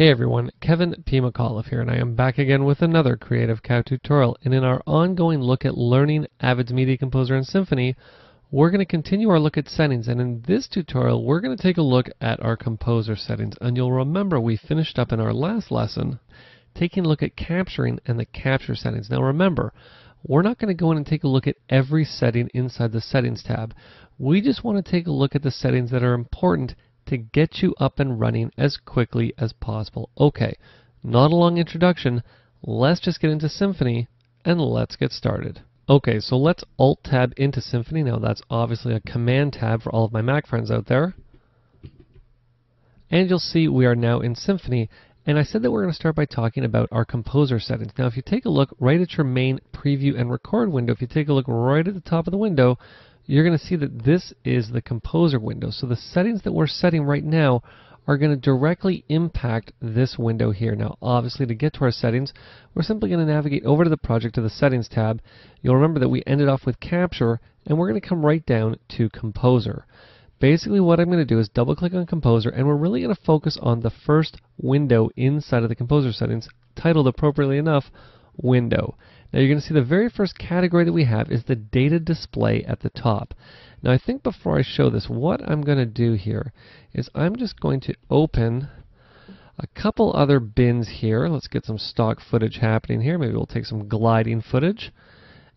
Hey everyone, Kevin P. McAuliffe here, and I am back again with another Creative Cow tutorial. And in our ongoing look at learning Avid's Media Composer and Symphony, we're going to continue our look at settings. And in this tutorial, we're going to take a look at our composer settings. And you'll remember we finished up in our last lesson taking a look at capturing and the capture settings. Now remember, we're not going to go in and take a look at every setting inside the settings tab. We just want to take a look at the settings that are important to get you up and running as quickly as possible. Okay, not a long introduction. Let's just get into Symphony and let's get started. Okay, so let's Alt Tab into Symphony. Now that's obviously a Command tab for all of my Mac friends out there. And you'll see we are now in Symphony. And I said that we're going to start by talking about our composer settings. Now if you take a look right at your main preview and record window, if you take a look right at the top of the window, you're going to see that this is the composer window. So the settings that we're setting right now are going to directly impact this window here. Now obviously to get to our settings, we're simply going to navigate over to the project to the settings tab. You'll remember that we ended off with capture and we're going to come right down to composer. Basically what I'm going to do is double click on composer and we're really going to focus on the first window inside of the composer settings titled appropriately enough window. Now you're going to see the very first category that we have is the data display at the top. Now I think before I show this, what I'm going to do here is I'm just going to open a couple other bins here. Let's get some stock footage happening here. Maybe we'll take some gliding footage.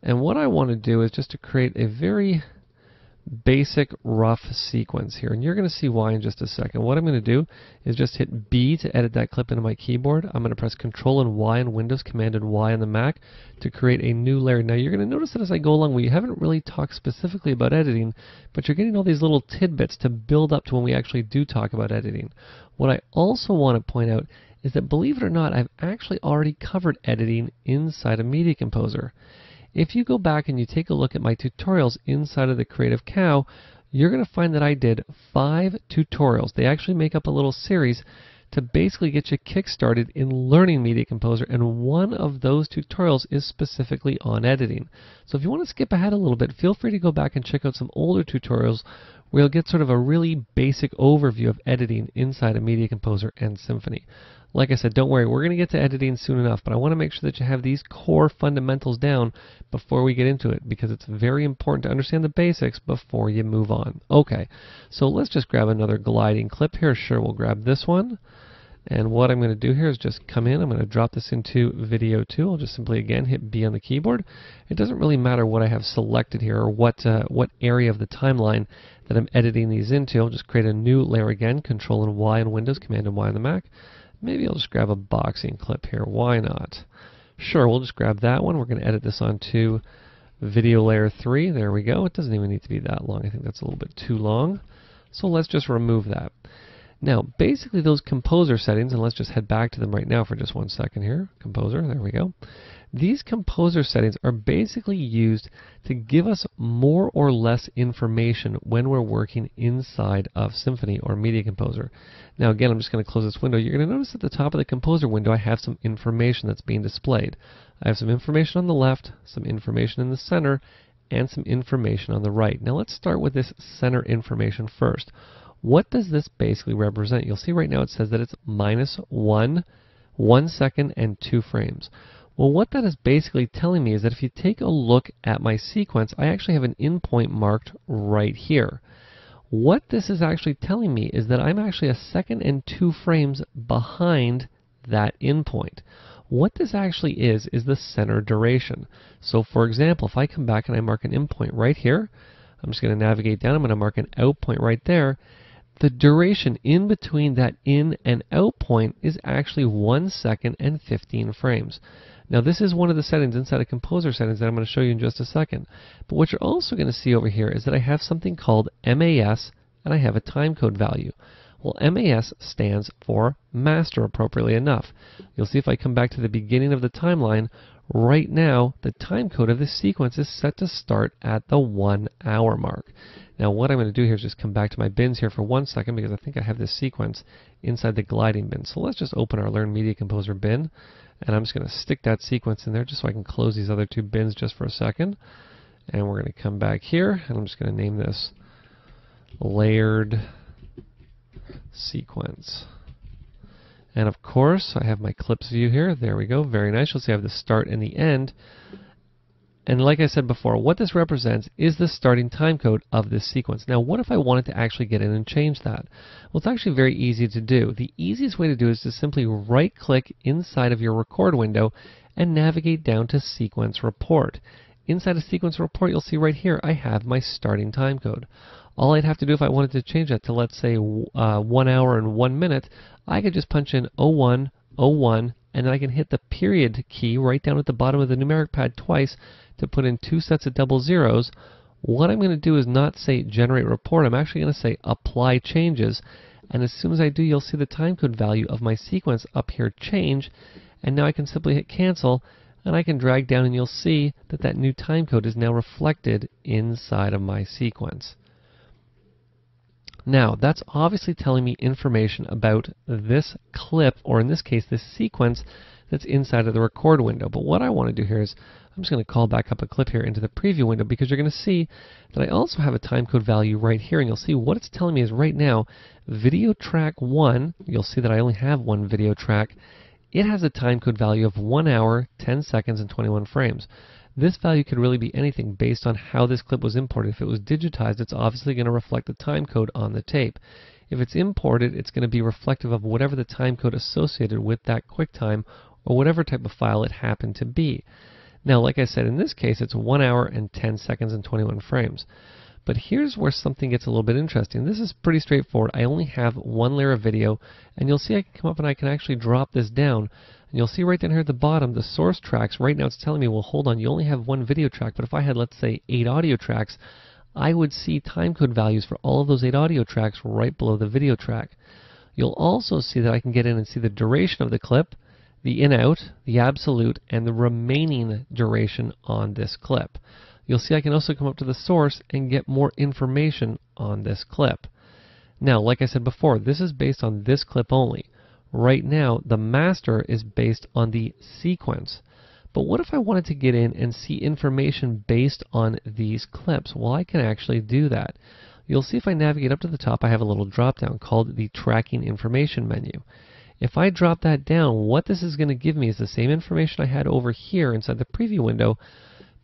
And what I want to do is just to create a very basic rough sequence here. And you're going to see why in just a second. What I'm going to do is just hit B to edit that clip into my keyboard. I'm going to press Control and Y on Windows, Command and Y on the Mac to create a new layer. Now you're going to notice that as I go along, we haven't really talked specifically about editing, but you're getting all these little tidbits to build up to when we actually do talk about editing. What I also want to point out is that believe it or not, I've actually already covered editing inside of Media Composer. If you go back and you take a look at my tutorials inside of the Creative Cow, you're going to find that I did five tutorials. They actually make up a little series to basically get you kick-started in learning Media Composer, and one of those tutorials is specifically on editing. So if you want to skip ahead a little bit, feel free to go back and check out some older tutorials where you'll get sort of a really basic overview of editing inside of Media Composer and Symphony. Like I said, don't worry, we're going to get to editing soon enough, but I want to make sure that you have these core fundamentals down before we get into it because it's very important to understand the basics before you move on. Okay, so let's just grab another gliding clip here. Sure, we'll grab this one. And what I'm going to do here is just come in. I'm going to drop this into video 2. I'll just simply again hit B on the keyboard. It doesn't really matter what I have selected here or what uh, what area of the timeline that I'm editing these into. I'll just create a new layer again, Control and Y on Windows, Command and Y on the Mac. Maybe I'll just grab a boxing clip here. Why not? Sure, we'll just grab that one. We're going to edit this onto video layer 3. There we go. It doesn't even need to be that long. I think that's a little bit too long. So let's just remove that. Now, basically those composer settings, and let's just head back to them right now for just one second here. Composer, there we go. These composer settings are basically used to give us more or less information when we're working inside of Symphony or Media Composer. Now again, I'm just going to close this window. You're going to notice at the top of the composer window I have some information that's being displayed. I have some information on the left, some information in the center, and some information on the right. Now let's start with this center information first. What does this basically represent? You'll see right now it says that it's minus one, one second, and two frames. Well, what that is basically telling me is that if you take a look at my sequence, I actually have an endpoint marked right here. What this is actually telling me is that I'm actually a second and two frames behind that endpoint. What this actually is, is the center duration. So for example, if I come back and I mark an endpoint right here, I'm just going to navigate down, I'm going to mark an out point right there, the duration in between that in and out point is actually 1 second and 15 frames. Now this is one of the settings inside of Composer settings that I'm going to show you in just a second. But what you're also going to see over here is that I have something called MAS and I have a timecode value. Well, MAS stands for master appropriately enough. You'll see if I come back to the beginning of the timeline, right now the timecode of this sequence is set to start at the one hour mark. Now what I'm going to do here is just come back to my bins here for one second because I think I have this sequence inside the gliding bin. So let's just open our Learn Media Composer bin and I'm just going to stick that sequence in there just so I can close these other two bins just for a second. And we're going to come back here and I'm just going to name this layered sequence. And of course, I have my clips view here. There we go. Very nice. You'll see I have the start and the end. And like I said before, what this represents is the starting time code of this sequence. Now, what if I wanted to actually get in and change that? Well, it's actually very easy to do. The easiest way to do is to simply right click inside of your record window and navigate down to sequence report. Inside of sequence report, you'll see right here, I have my starting time code. All I'd have to do if I wanted to change that to, let's say, uh, one hour and one minute, I could just punch in 01, 01, and then I can hit the period key right down at the bottom of the numeric pad twice to put in two sets of double zeros. What I'm going to do is not say generate report, I'm actually going to say apply changes. And as soon as I do, you'll see the timecode value of my sequence up here change. And now I can simply hit cancel and I can drag down and you'll see that that new timecode is now reflected inside of my sequence. Now, that's obviously telling me information about this clip, or in this case, this sequence that's inside of the record window. But what I want to do here is, I'm just going to call back up a clip here into the preview window because you're going to see that I also have a timecode value right here. And you'll see what it's telling me is right now, video track 1, you'll see that I only have one video track, it has a timecode value of 1 hour, 10 seconds, and 21 frames. This value could really be anything based on how this clip was imported. If it was digitized, it's obviously going to reflect the time code on the tape. If it's imported, it's going to be reflective of whatever the time code associated with that QuickTime or whatever type of file it happened to be. Now, like I said, in this case, it's 1 hour and 10 seconds and 21 frames. But here's where something gets a little bit interesting. This is pretty straightforward. I only have one layer of video, and you'll see I can come up and I can actually drop this down. And you'll see right down here at the bottom, the source tracks, right now it's telling me, well, hold on, you only have one video track, but if I had, let's say, eight audio tracks, I would see timecode values for all of those eight audio tracks right below the video track. You'll also see that I can get in and see the duration of the clip, the in-out, the absolute, and the remaining duration on this clip. You'll see I can also come up to the source and get more information on this clip. Now, like I said before, this is based on this clip only. Right now, the master is based on the sequence. But what if I wanted to get in and see information based on these clips? Well, I can actually do that. You'll see if I navigate up to the top, I have a little drop down called the Tracking Information menu. If I drop that down, what this is going to give me is the same information I had over here inside the preview window,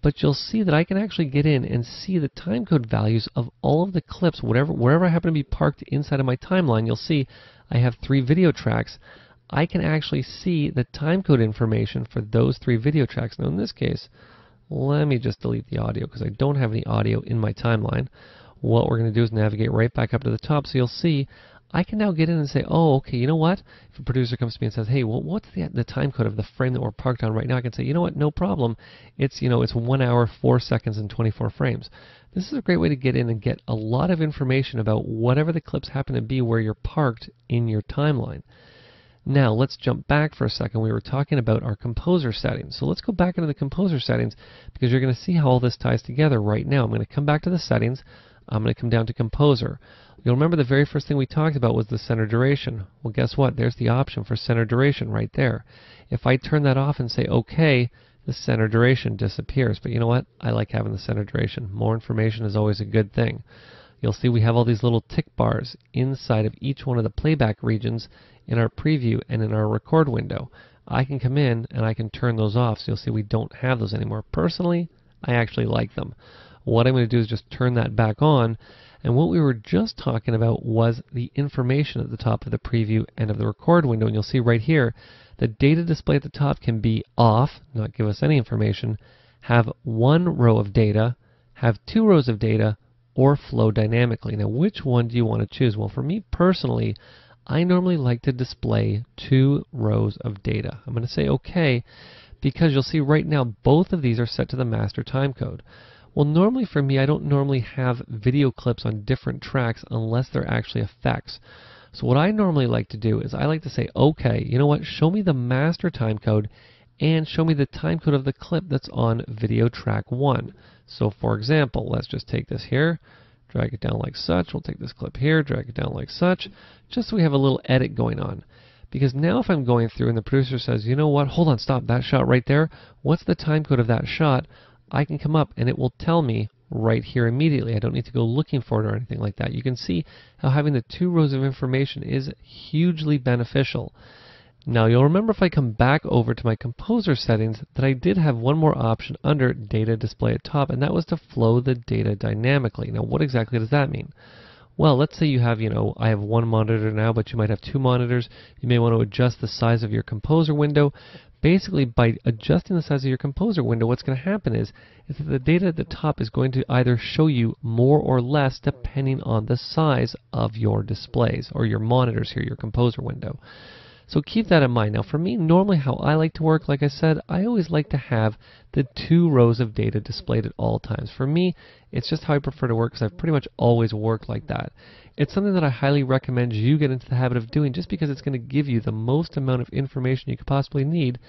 but you'll see that I can actually get in and see the timecode values of all of the clips, whatever, wherever I happen to be parked inside of my timeline. You'll see I have three video tracks, I can actually see the timecode information for those three video tracks. Now in this case, let me just delete the audio because I don't have any audio in my timeline. What we're going to do is navigate right back up to the top so you'll see I can now get in and say, oh, okay, you know what? If a producer comes to me and says, hey, well, what's the, the time code of the frame that we're parked on right now? I can say, you know what? No problem. It's, you know, it's one hour, four seconds, and 24 frames. This is a great way to get in and get a lot of information about whatever the clips happen to be where you're parked in your timeline. Now, let's jump back for a second. We were talking about our composer settings. So let's go back into the composer settings because you're going to see how all this ties together right now. I'm going to come back to the settings. I'm going to come down to composer. You'll remember the very first thing we talked about was the center duration. Well, guess what? There's the option for center duration right there. If I turn that off and say OK, the center duration disappears. But you know what? I like having the center duration. More information is always a good thing. You'll see we have all these little tick bars inside of each one of the playback regions in our preview and in our record window. I can come in and I can turn those off. So you'll see we don't have those anymore. Personally, I actually like them. What I'm going to do is just turn that back on and what we were just talking about was the information at the top of the preview and of the record window. And you'll see right here, the data display at the top can be off, not give us any information, have one row of data, have two rows of data, or flow dynamically. Now, which one do you want to choose? Well, for me personally, I normally like to display two rows of data. I'm going to say OK because you'll see right now both of these are set to the master timecode. Well, normally for me, I don't normally have video clips on different tracks unless they're actually effects. So what I normally like to do is I like to say, okay, you know what, show me the master timecode and show me the timecode of the clip that's on video track 1. So for example, let's just take this here, drag it down like such. We'll take this clip here, drag it down like such, just so we have a little edit going on. Because now if I'm going through and the producer says, you know what, hold on, stop, that shot right there, what's the timecode of that shot? I can come up and it will tell me right here immediately. I don't need to go looking for it or anything like that. You can see how having the two rows of information is hugely beneficial. Now you'll remember if I come back over to my composer settings that I did have one more option under data display at top and that was to flow the data dynamically. Now what exactly does that mean? Well, let's say you have, you know, I have one monitor now, but you might have two monitors. You may want to adjust the size of your composer window. Basically, by adjusting the size of your composer window, what's going to happen is, is that the data at the top is going to either show you more or less depending on the size of your displays or your monitors here, your composer window. So keep that in mind. Now for me, normally how I like to work, like I said, I always like to have the two rows of data displayed at all times. For me, it's just how I prefer to work because I've pretty much always worked like that. It's something that I highly recommend you get into the habit of doing just because it's going to give you the most amount of information you could possibly need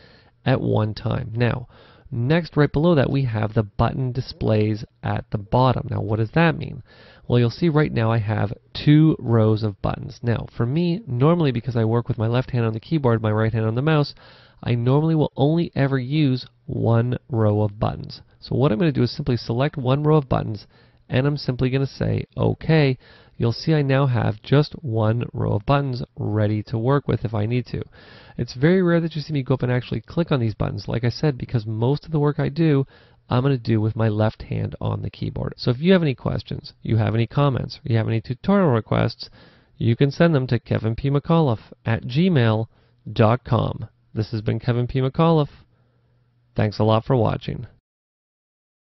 at one time. Now, next right below that we have the button displays at the bottom. Now what does that mean? Well, you'll see right now I have two rows of buttons. Now, for me, normally because I work with my left hand on the keyboard, my right hand on the mouse, I normally will only ever use one row of buttons. So what I'm going to do is simply select one row of buttons, and I'm simply going to say OK. You'll see I now have just one row of buttons ready to work with if I need to. It's very rare that you see me go up and actually click on these buttons, like I said, because most of the work I do I'm going to do with my left hand on the keyboard. So if you have any questions, you have any comments, you have any tutorial requests, you can send them to Kevin P. McAuliffe at gmail.com. This has been Kevin P. McAuliffe. Thanks a lot for watching.